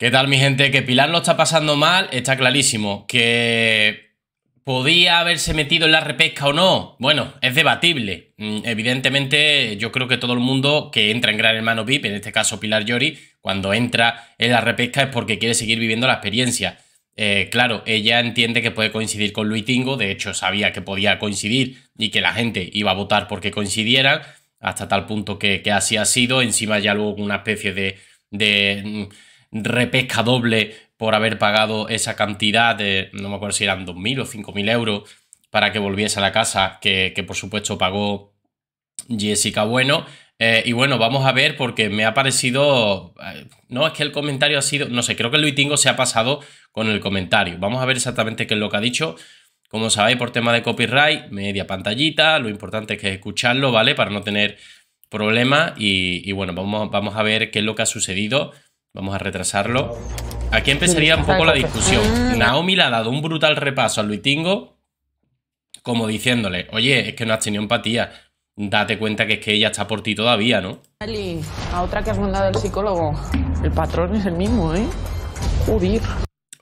¿Qué tal mi gente? Que Pilar lo está pasando mal, está clarísimo. Que podía haberse metido en la repesca o no, bueno, es debatible. Mm, evidentemente yo creo que todo el mundo que entra en Gran Hermano VIP, en este caso Pilar Llori, cuando entra en la repesca es porque quiere seguir viviendo la experiencia. Eh, claro, ella entiende que puede coincidir con Luis Tingo, de hecho sabía que podía coincidir y que la gente iba a votar porque coincidieran, hasta tal punto que, así ha sido, encima ya luego una especie de, de mm, repesca doble por haber pagado esa cantidad de, no me acuerdo si eran 2.000 o 5.000 euros para que volviese a la casa, que, por supuesto pagó Jessica Bueno. Eh, y bueno, vamos a ver porque me ha parecido... Eh, no, es que el comentario ha sido... No sé, creo que Luis Tingo se ha pasado con el comentario. Vamos a ver exactamente qué es lo que ha dicho. Como sabéis, por tema de copyright, media pantallita. Lo importante es que escucharlo, ¿vale? Para no tener problemas. Y, y, bueno, vamos, vamos a ver qué es lo que ha sucedido. Vamos a retrasarlo. Aquí empezaría un poco la discusión. Naomi le ha dado un brutal repaso a Luitingo, como diciéndole, oye, es que no has tenido empatía. Date cuenta que es que ella está por ti todavía, ¿no? a otra que has mandado al psicólogo. El patrón es el mismo, ¿eh? Joder.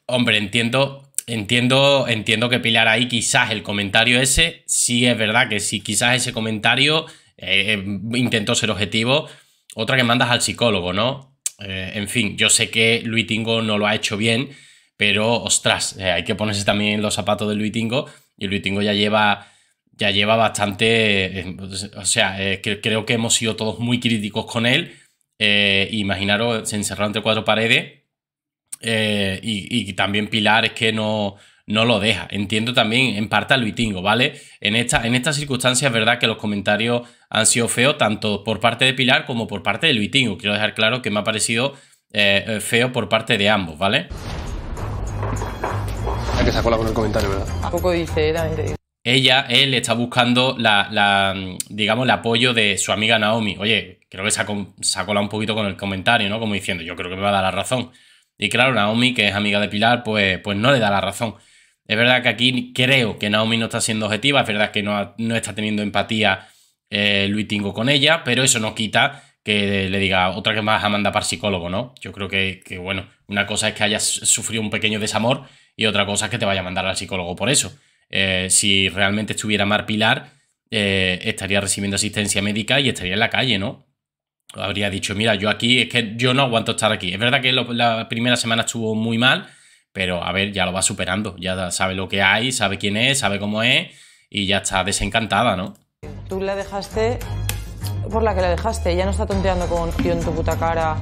Hombre, entiendo, entiendo, entiendo que Pilar ahí quizás el comentario ese, sí es verdad que si quizás ese comentario eh, eh, intentó ser objetivo. Otra que mandas al psicólogo, ¿no? Eh, en fin, yo sé que Luitingo no lo ha hecho bien, pero ostras, eh, hay que ponerse también los zapatos de Luitingo y Luitingo ya lleva, ya lleva bastante, eh, o sea, creo que hemos sido todos muy críticos con él. imaginaros, se encerró entre cuatro paredes y, y también Pilar es que no, no lo deja. Entiendo también en parte a Luitingo, ¿vale? En, esta, en estas circunstancias es verdad que los comentarios han sido feos tanto por parte de Pilar como por parte de Luitingo. Quiero dejar claro que me ha parecido eh, eh, feo por parte de ambos, ¿vale? Hay que sacarla con el comentario, ¿verdad? ¿A poco dice Ella, él está buscando la, digamos, el apoyo de su amiga Naomi. Oye, creo que se ha, colado un poquito con el comentario, ¿no? Como diciendo, yo creo que me va a dar la razón. Y claro, Naomi, que es amiga de Pilar, pues, pues no le da la razón. Es verdad que aquí creo que Naomi no está siendo objetiva, es verdad que no, no está teniendo empatía eh, Luis Tingo con ella, pero eso no quita que le diga otra que más a mandar para psicólogo, ¿no? Yo creo que, bueno, una cosa es que hayas sufrido un pequeño desamor y otra cosa es que te vaya a mandar al psicólogo por eso. Eh, si realmente estuviera Mar Pilar, eh, estaría recibiendo asistencia médica y estaría en la calle, ¿no? Habría dicho, mira, yo aquí, es que yo no aguanto estar aquí. Es verdad que la primera semana estuvo muy mal, pero a ver, ya lo va superando, ya sabe lo que hay, sabe quién es, sabe cómo es y ya está desencantada, ¿no? Tú la dejaste por la que la dejaste, ya no está tonteando con tío en tu puta cara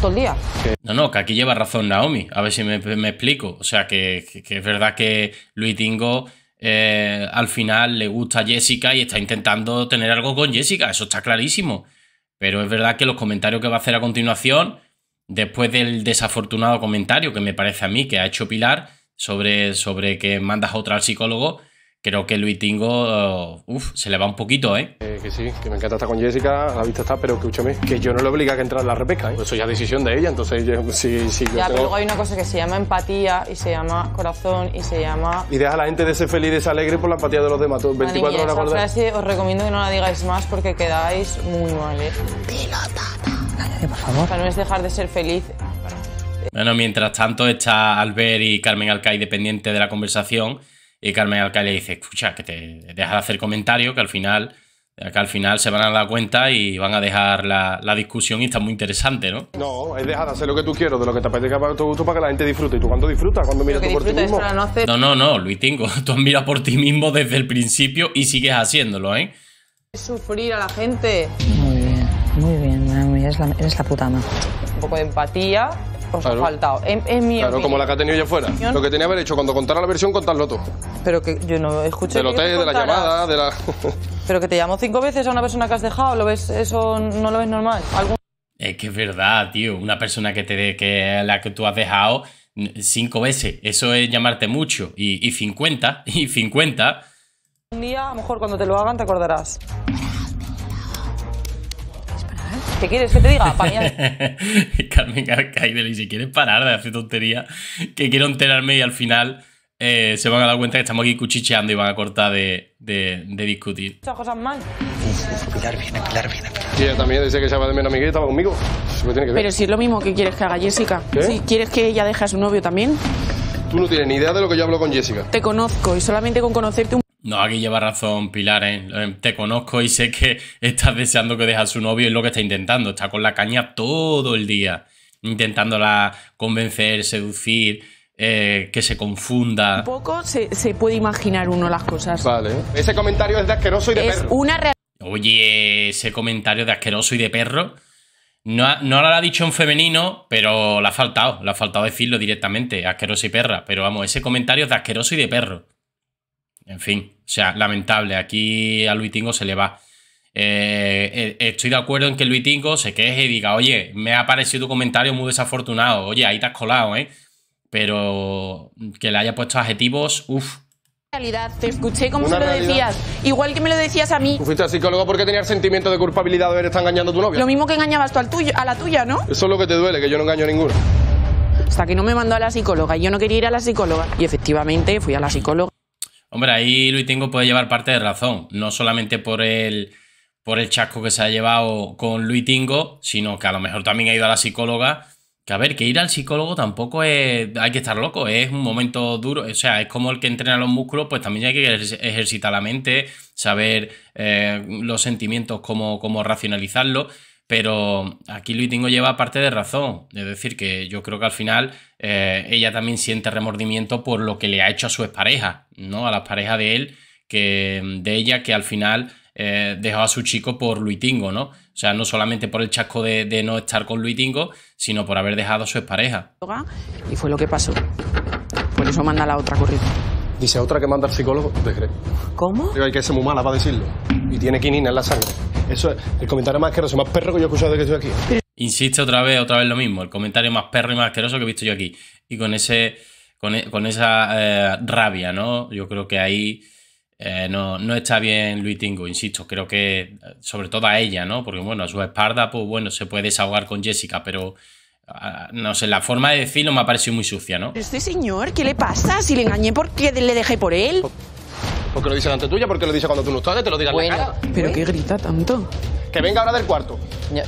todo el día. No, no, que aquí lleva razón Naomi, a ver si me, explico. O sea, que, es verdad que Luis Tingo eh, al final le gusta a Jessica y está intentando tener algo con Jessica, eso está clarísimo. Pero es verdad que los comentarios que va a hacer a continuación después del desafortunado comentario que me parece a mí que ha hecho Pilar sobre, sobre que mandas a otra al psicólogo, creo que Luis Tingo, uh, se le va un poquito, ¿eh? ¿eh? Que sí, que me encanta estar con Jessica, a la vista está, pero escúchame, que yo no le obliga a que entre en la repesca, ¿eh? Eso ya es decisión de ella, entonces sí, sí. Ya, pero luego hay una cosa que se llama empatía y se llama corazón y se llama... Y deja a la gente de ser feliz y de ser alegre por la empatía de los demás. 24 horas esa frase os recomiendo que no la digáis más porque quedáis muy mal, ¿eh? por favor. no es dejar de ser feliz. Bueno, mientras tanto está Albert y Carmen Alcay dependiente de la conversación y Carmen Alcay le dice, escucha, que te deja de hacer comentarios, que al final que al final se van a dar cuenta y van a dejar la, discusión y está muy interesante, ¿no? No, es dejar de hacer lo que tú quieres, de lo que te apetezca para tu gusto, para que la gente disfrute. ¿Y tú cuándo disfrutas? ¿Cuándo miras tú por ti mismo? No, no, no, Luis Tingo, tú has mirado por ti mismo desde el principio y sigues haciéndolo, ¿eh? Sufrir a la gente. Muy bien, muy bien, eres la, eres la puta Un poco de empatía os ha faltado. En, mi claro, como la que ha tenido ella fuera. Lo que tenía que haber hecho cuando contara la versión, contarlo todo. Pero que yo no escuché. Del hotel, de la llamada, de la. Pero que te llamó cinco veces a una persona que has dejado, ¿lo ves? ¿Eso no lo ves normal? Es que es verdad, tío. Una persona que te que la que tú has dejado cinco veces. Eso es llamarte mucho. Y, y 50, y 50. Un día, a lo mejor cuando te lo hagan, te acordarás. ¿Qué quieres que te diga? Carmen Arcaide y si quieres parar de hacer tontería, que quiero enterarme y al final eh, se van a dar cuenta que estamos aquí cuchicheando y van a cortar de, de, de discutir. Muchas cosas mal. Pilar viene, Pilar viene. Y ella también dice que se va de menos a estaba conmigo. Eso tiene que ver. Pero si es lo mismo que quieres que haga Jessica. ¿Qué? Si quieres que ella deje a su novio también, Tú no tienes ni idea de lo que yo hablo con Jessica. te conozco y solamente con conocerte un No, aquí lleva razón Pilar, ¿eh? Eh, Te conozco y sé que estás deseando que deje a su novio y es lo que está intentando. Está con la caña todo el día. Intentándola convencer, seducir, eh, que se confunda. poco, se, se puede imaginar uno las cosas. Vale. Ese comentario es de asqueroso y de Es perro. una. Oye, ese comentario de asqueroso y de perro. No, ha- no lo ha dicho en femenino, pero le ha faltado. Le ha faltado decirlo directamente, asqueroso y perra. Pero vamos, ese comentario es de asqueroso y de perro. En fin, o sea, lamentable. Aquí a Luitingo se le va. Eh, eh, estoy de acuerdo en que Luitingo se queje y diga, oye, me ha parecido tu comentario muy desafortunado. Oye, ahí te has colado, ¿eh? Pero que le haya puesto adjetivos, uff. realidad. Te escuché como se lo realidad. decías. Igual que me lo decías a mí. Tú fuiste al psicólogo porque tenías sentimiento de culpabilidad de haber estado engañando a tu novia. Lo mismo que engañabas tú al tuyo, a la tuya, ¿no? Eso es lo que te duele, que yo no engaño a ninguno. Hasta que no me mandó a la psicóloga. y Yo no quería ir a la psicóloga. Y efectivamente fui a la psicóloga. Hombre, ahí Luitingo puede llevar parte de razón. No solamente por el, por el chasco que se ha llevado con Luitingo, sino que a lo mejor también ha ido a la psicóloga. Que a ver, que ir al psicólogo tampoco es. Hay que estar loco, es un momento duro. O sea, es como el que entrena los músculos, pues también hay que ejer- ejercitar la mente, saber eh, los sentimientos, cómo, cómo racionalizarlos. Pero aquí Luitingo lleva parte de razón. Es decir, que yo creo que al final eh, ella también siente remordimiento por lo que le ha hecho a su expareja, ¿no? A las parejas de él, que, de ella, que al final eh, dejó a su chico por Luitingo, ¿no? O sea, no solamente por el chasco de, de no estar con Luitingo, sino por haber dejado a su expareja. Y fue lo que pasó. Por eso manda la otra corrida. Dice otra que manda al psicólogo, te crees. ¿Cómo? Digo, hay que ser muy mala para decirlo. Y tiene quinina en la sangre. Eso es el comentario más asqueroso, más perro que yo he escuchado desde que estoy aquí. Insiste otra vez, otra vez lo mismo, el comentario más perro y más asqueroso que he visto yo aquí. Y con ese. con, e- con esa eh, rabia, ¿no? Yo creo que ahí eh, no, no está bien Luis Tingo, insisto. Creo que, eh, sobre todo a ella, ¿no? Porque, bueno, a su espalda, pues bueno, se puede desahogar con Jessica, pero. ah, no sé, la forma de decirlo me ha parecido muy sucia, ¿no? Este señor, ¿qué le pasa? Si le engañé, ¿por qué le dejé por él? Porque lo dice delante tuya, porque lo dice cuando tú no estás, te lo digas en la cara. ¿Pero qué grita tanto? Que venga ahora del cuarto.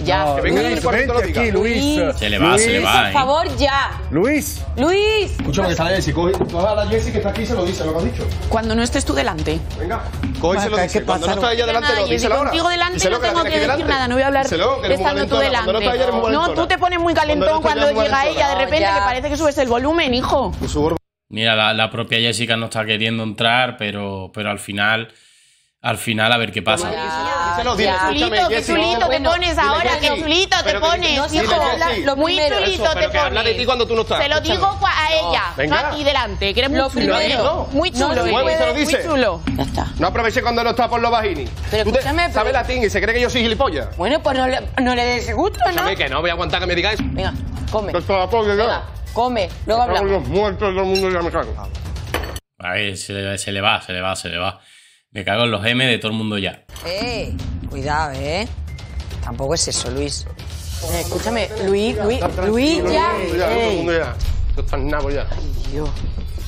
Ya. Que venga del cuarto y te lo diga. aquí, Luis. Se le va, se le va, Por ¿eh? favor, ya. Luis. Luis. Escúchame que está la Jessie. Coge, coge a la Jessie que está aquí y se lo dice, lo que has dicho. Cuando no estés tú delante. Venga, coge y se lo dice. ¿qué Cuando no pasa? está ella delante, Nada, lo Jessy, dice ahora. contigo delante Díselo no tengo que decir delante. nada, no voy a hablar que estando tú delante. No tú te pones muy calentón cuando llega ella, de repente que parece que subes el volumen, hijo. Mira, la, la propia Jessica no está queriendo entrar, pero, pero al final. Al final, a ver qué pasa. Díselo, dile, Ya. escúchame, Chulito, qué chulito te pones ahora, qué chulito te pones, no, hijo. lo Muy chulito Eso, te que habla de ti pones. cuando tú no estás. Se lo Escúchame. digo a ella, Venga. aquí delante, que eres muy Lo chulo, ¿eh? primero. Muy No, chulo, no ¿eh? puede, se lo Muy dice. chulo. Ya está. No aproveche cuando no está por los vagini. Pero Tú te- escúchame, pero- sabe latín y se cree que yo soy gilipollas. Bueno, pues no le, no le des gusto, ¿no? Escúchame, que no voy a aguantar que me digáis. Venga, come. Que esto la ya. Come. Luego hablamos. Los muertos del mundo ya me cago. A ver, se le, se le va, se le va, se le va. Me cago en los M de todo el mundo ya. Eh, cuidado, ¿eh? Tampoco es eso, Luis. Eh, escúchame, Luis, Luis, Luis, ya. Todo el mundo ya, todo el Ey. mundo ya. Esto está nabo ya. Dios.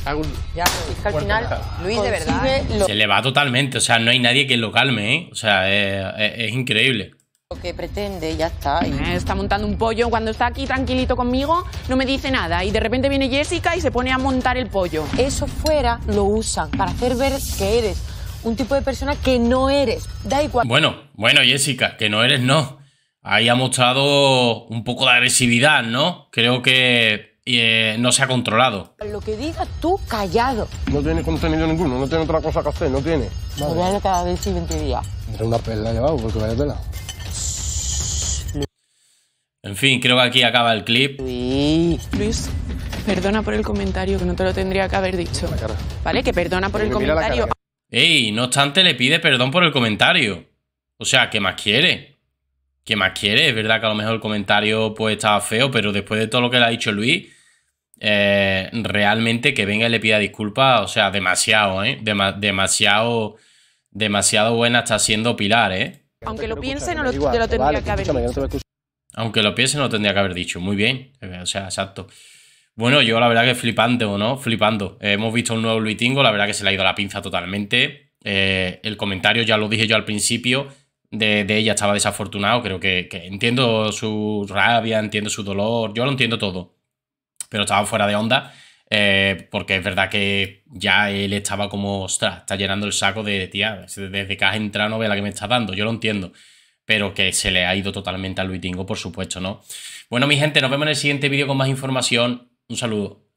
Hago un- Ya, Es que al final. Luis, de verdad. Lo, Se le va totalmente, o sea, no hay nadie que lo calme, ¿eh? O sea, es, es- es increíble. Lo que pretende, ya está. Y- Eh, Está montando un pollo. Cuando está aquí tranquilito conmigo, no me dice nada. Y de repente viene Jessica y se pone a montar el pollo. Eso fuera lo usan para hacer ver que eres un tipo de persona que no eres. Da igual. Bueno, bueno, Jessica, que no eres no. Ahí ha mostrado un poco de agresividad, ¿no? Creo que eh, no se ha controlado. Lo que digas tú, callado. No tiene contenido ninguno, no tiene otra cosa que hacer, no tiene. Lo voy a ver cada vez el siguiente día. Era una perla llevado, porque vaya tela. En fin, creo que aquí acaba el clip. Luis. Perdona por el comentario, que no te lo tendría que haber dicho. ¿Vale? Que perdona por el comentario. Ey, no obstante, le pide perdón por el comentario. O sea, ¿qué más quiere? ¿Qué más quiere? Es verdad que a lo mejor el comentario pues estaba feo, pero después de todo lo que le ha dicho Luis, eh, realmente que venga y le pida disculpas, o sea, demasiado, ¿eh? Dema- demasiado, demasiado buena está siendo Pilar, ¿eh? Aunque lo piense, no lo, te lo tendría vale, que haber Aunque lo piense, no lo tendría que haber dicho. Muy bien. Eh, O sea, exacto. Bueno, yo la verdad que flipante, ¿o no? Flipando. Eh, hemos visto un nuevo Luitingo, la verdad que se le ha ido la pinza totalmente. Eh, el comentario, ya lo dije yo al principio, de, de ella estaba desafortunado. Creo que, entiendo su rabia, entiendo su dolor, yo lo entiendo todo. Pero estaba fuera de onda. porque es verdad que ya él estaba como, ostras, está llenando el saco de, tía, desde que has entrado no ve la que me está dando, yo lo entiendo. Pero que se le ha ido totalmente a Luitingo, por supuesto, ¿no? Bueno, mi gente, nos vemos en el siguiente vídeo con más información. Un saludo.